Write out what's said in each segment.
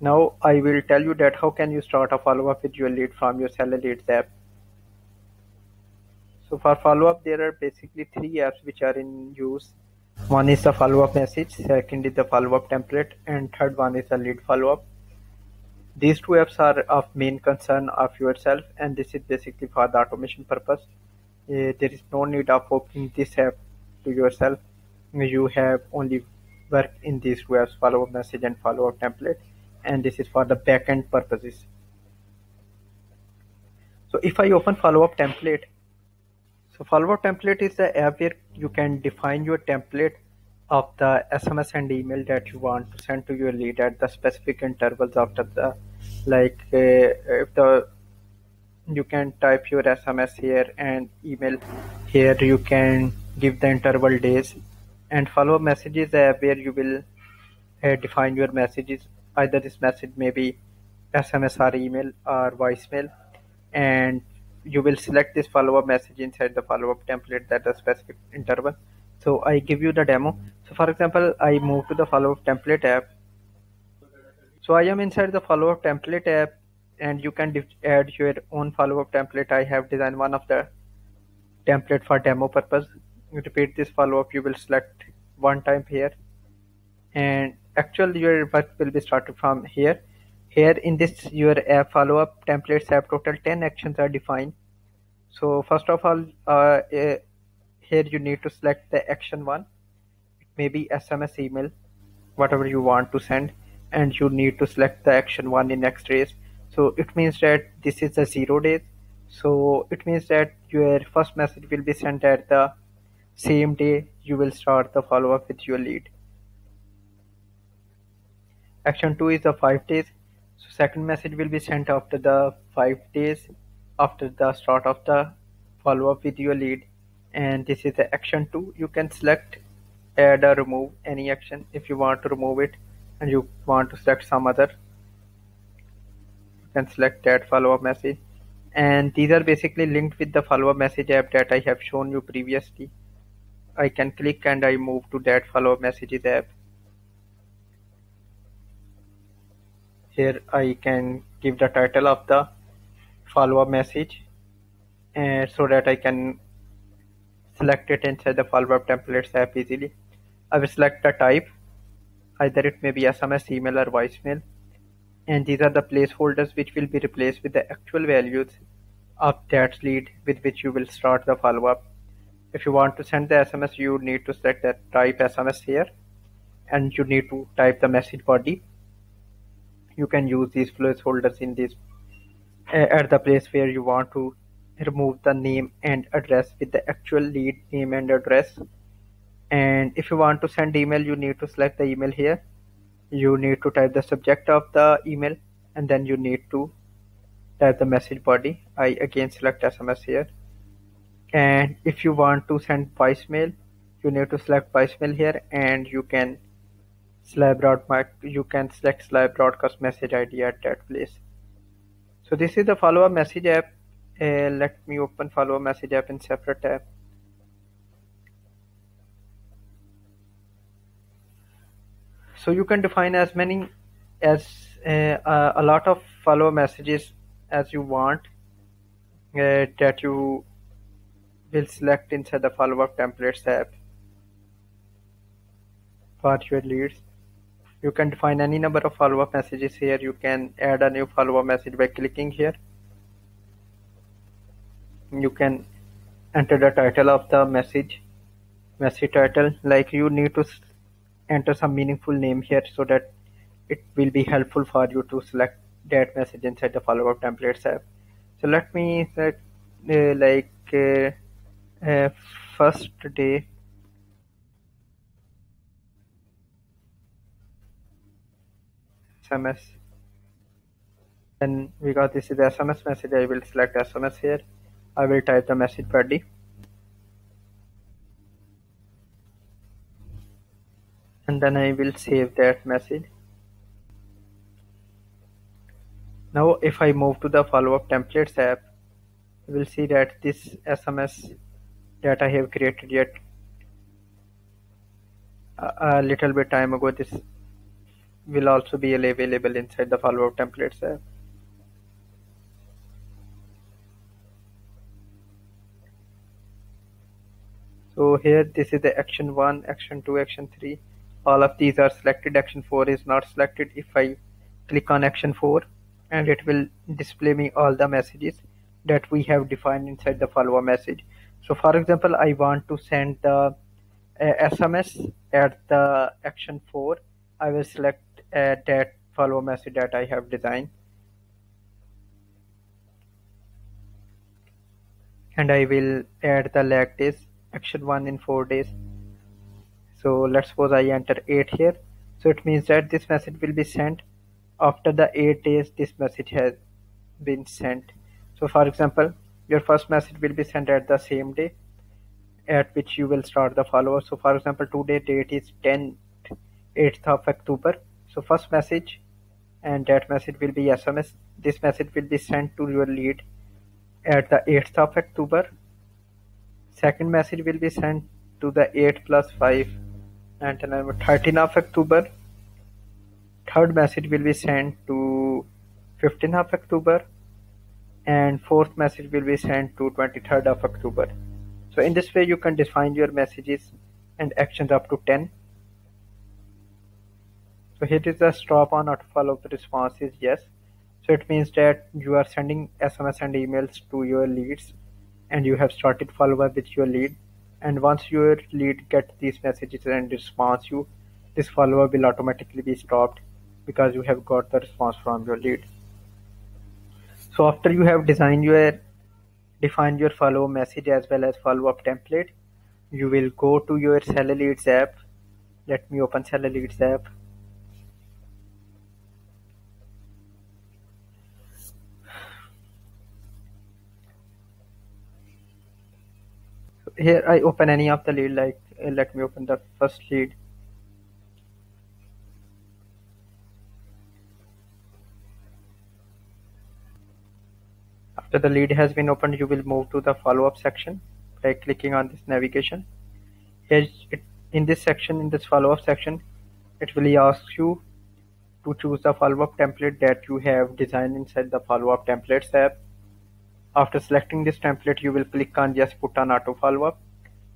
Now I will tell you that how can you start a follow-up with your lead from your Seller Leads app. So for follow-up, there are basically three apps which are in use. One is the follow-up message, second is the follow-up template, and third one is the lead follow-up. These two apps are of main concern of yourself, and this is basically for the automation purpose. Uh, there is no need of opening this app to yourself. You have only work in these two apps, follow-up message and follow-up template, and this is for the backend purposes. So if I open follow-up template, so follow-up template is the app where you can define your template of the SMS and email that you want to send to your lead at the specific intervals after the like uh, if the you can type your SMS here and email here you can give the interval days and follow up messages app where you will uh, define your messages either this message may be SMS or email or voicemail. And you will select this follow-up message inside the follow-up template at the specific interval. So I give you the demo. So for example I move to the follow-up template app. So I am inside the follow-up template app and you can add your own follow-up template. I have designed one of the template for demo purpose. You repeat this follow-up you will select one time here. And actually your work will be started from here. Here in this your app follow-up templates have total 10 actions are defined. So first of all uh, uh, here you need to select the action one. It may be sms email whatever you want to send and you need to select the action one in next days. So it means that this is the zero days. So it means that your first message will be sent at the same day you will start the follow-up with your lead action 2 is the 5 days. So second message will be sent after the 5 days after the start of the follow-up with your lead. And this is the action 2 you can select add or remove any action if you want to remove it and you want to select some other. You can select that follow-up message. And these are basically linked with the follow-up message app that I have shown you previously. I can click and I move to that follow-up messages app here I can give the title of the follow-up message and so that I can select it inside the follow-up templates app easily. I will select the type. Either it may be SMS email or voicemail. And these are the placeholders which will be replaced with the actual values of that lead with which you will start the follow-up. If you want to send the SMS you need to select that type SMS here and you need to type the message body you can use these placeholders in this uh, at the place where you want to remove the name and address with the actual lead name and address. And if you want to send email you need to select the email here. You need to type the subject of the email and then you need to type the message body. I again select SMS here. And if you want to send voicemail you need to select voicemail here and you can Slybroadcast you can select Slybroadcast message ID at that place. So this is the follow-up message app. Uh, let me open follow-up message app in separate tab so you can define as many as uh, a lot of follow up messages as you want uh, that you will select inside the follow-up templates app for your leads you can define any number of follow-up messages here. You can add a new follow-up message by clicking here. You can enter the title of the message. Message title like you need to enter some meaningful name here so that it will be helpful for you to select that message inside the follow-up templates app. So let me set uh, like uh, uh, first day SMS and because this is the SMS message. I will select SMS here. I will type the message body and then I will save that message. Now if I move to the follow-up templates app you will see that this SMS that I have created yet a, a little bit time ago. This will also be available inside the follow-up templates app. So here this is the action 1, action 2, action 3. All of these are selected. Action 4 is not selected. If I click on action 4 and it will display me all the messages that we have defined inside the follow-up message. So for example, I want to send the uh, SMS at the action 4. I will select uh, that follow message that I have designed. And I will add the lag days action 1 in 4 days. So let's suppose I enter 8 here. So it means that this message will be sent after the 8 days this message has been sent. So for example, your first message will be sent at the same day at which you will start the follower. So for example, today date is 10th, 8th of October. So first message and that message will be SMS. This message will be sent to your lead at the 8th of October. Second message will be sent to the 8 plus 5 and 13th of October. Third message will be sent to 15th of October and fourth message will be sent to 23rd of October. So in this way you can define your messages and actions up to 10. So here is the stop on auto follow up response is yes. So it means that you are sending SMS and emails to your leads and you have started follow up with your lead. And once your lead get these messages and responds you, this follow up will automatically be stopped because you have got the response from your lead. So after you have designed your defined your follow message as well as follow up template, you will go to your Seller Leads app. Let me open Seller Leads app. Here I open any of the lead like uh, let me open the first lead After the lead has been opened, you will move to the follow-up section by clicking on this navigation. Here, it, in this section, in this follow-up section, it will ask you to choose the follow-up template that you have designed inside the follow-up templates app. After selecting this template, you will click on just put on auto follow-up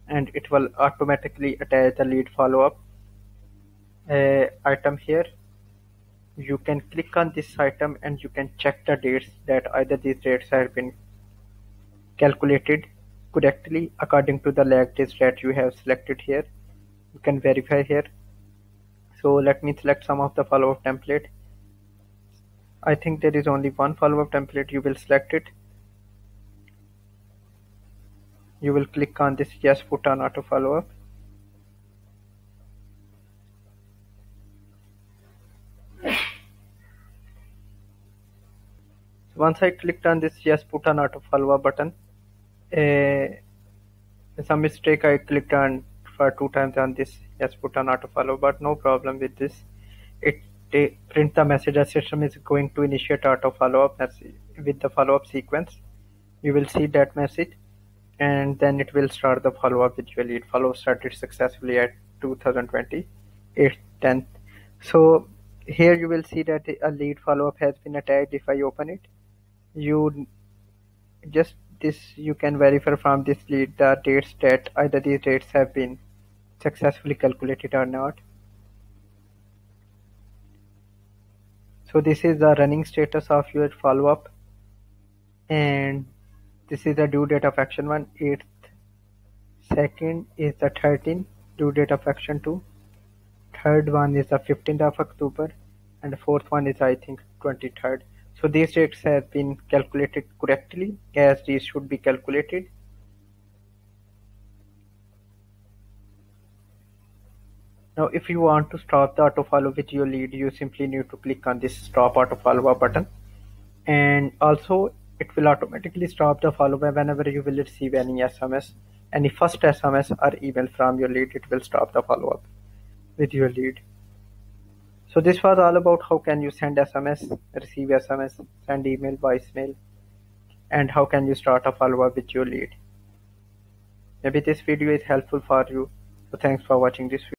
and it will automatically attach the lead follow-up uh, item here. You can click on this item and you can check the dates that either these dates have been calculated correctly according to the lag dates that you have selected here. You can verify here. So let me select some of the follow-up template. I think there is only one follow-up template. You will select it you will click on this yes put on auto follow-up once I clicked on this yes put on auto follow up button some mistake I clicked on for two times on this yes put on auto follow but no problem with this. It uh, print the message that system is going to initiate auto follow up with the follow up sequence. You will see that message and then it will start the follow up with your lead follow started successfully at 2020 8th 10th so here you will see that a lead follow up has been attached. If I open it you just this you can verify from this lead the dates that either these dates have been successfully calculated or not. So this is the running status of your follow-up. And this is the due date of action 1 8th second is the 13th due date of action 2 third one is the 15th of october and the fourth one is i think 23rd so these dates have been calculated correctly as these should be calculated. Now if you want to stop the auto follow with your lead, you simply need to click on this stop auto follow button. And also it will automatically stop the follow up whenever you will receive any SMS, any first SMS or email from your lead, it will stop the follow up with your lead. So this was all about how can you send SMS, receive SMS, send email, voicemail, and how can you start a follow-up with your lead. Maybe this video is helpful for you. So thanks for watching this video.